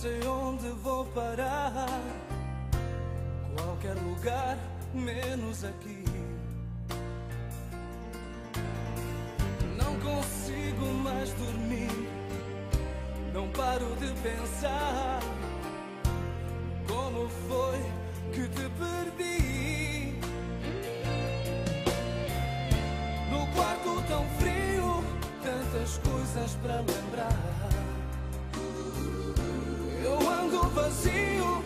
sei onde vou parar. Qualquer lugar, menos aqui. Não consigo mais dormir, não paro de pensar. Como foi que te perdi? No quarto tão frio, tantas coisas para lembrar. Vazio,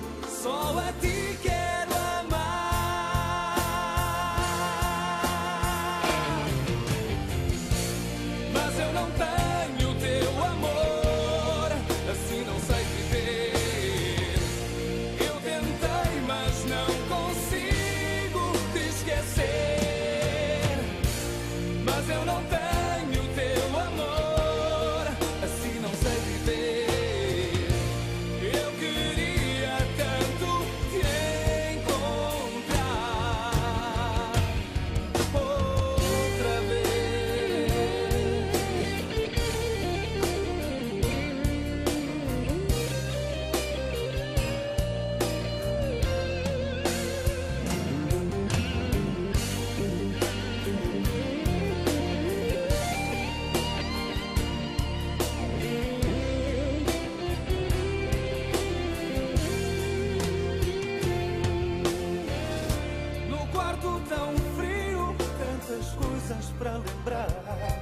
coisas pra lembrar.